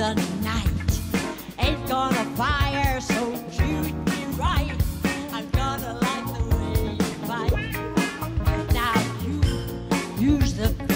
the night. Ain't gonna fire, so shoot me right. I'm gonna like the way you fight. Now you use the